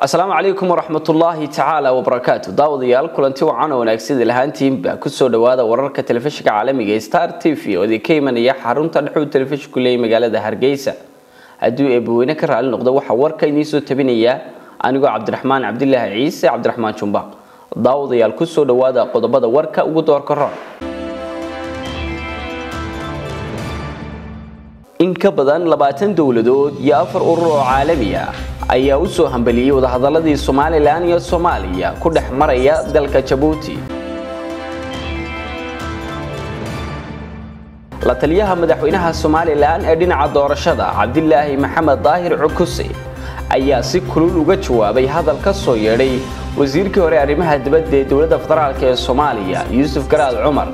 السلام عليكم ورحمة الله تعالى وبركاته داود يال كلنتي وعنا ونكسيد الهانتين بكسو دوادا ورركة تلفشك عالمي ستار تيفي وذي كيمان يا حرون تنحو تلفشك لي مقالة دهار هرقيسة أدو إبوينا كرال نقضة وحوركا ينيسو تبينية أنيقو عبد الرحمن عبد الله عيسى عبد الرحمن شنبا داود يال كسو دوادا قضبادا وركا وقدور كرال انك كبدان لباتن دولدود يافر ارو عالمي ayaa u soo hambaliyey wadahadaladii somalilan iyo soomaaliya ku dhex maraya dalka jabuuti. La taliyaha madaxweynaha somalilan ee dhinaca doorashada cabdilaahi maxamed daahir cukuse ayaa si kulul uga jawaabay hadal ka soo yeedhay wasiirkii hore arrimaha dibadda ee dowladda federaalk ee soomaaliya yuusuf garaad cumar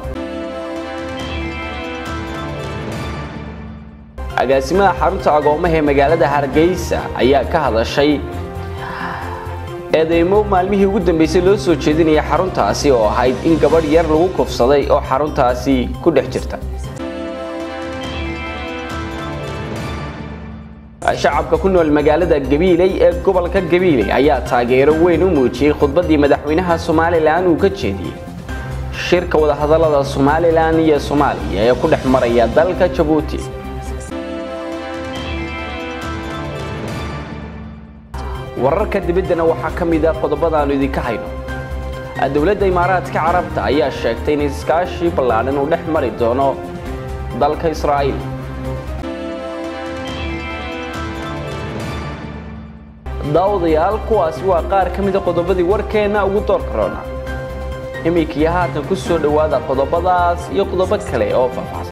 agaasimaha xarunta agoomaha ee magaalada hargeysa ayaa ka hadashay eedeymo maalmihii ugu dambeysay loo soo jeedinaya xaruntaasi oo ahayd in gabadh yar lagu kufsaday oo xaruntaasi ku dhex jirta. Shacabka ku nool magaalada gabiiley ee gobolka gabiiley ayaa taageero weyn u muujiyey khudbaddii madaxweynaha somalilan uu ka jeediyey shirka wadahadalada somalilan iyo soomaaliya ee ku dhex maraya dalka jabuuti wararka dibaddana waxaa ka mid a qodobadaannu idinka hayno. Dowladda imaaraadka carabta ayaa sheegtay in iskaashii ballaadhan uu dhex mari doono dalka israa'iil. Daawadayaal kuwaasi waa qaar ka mida qodobadii warkeenna ugu doorka roona iminkaiyo haatan ku soo dhowaada qodobadaas iyo qodobo kale oo fafa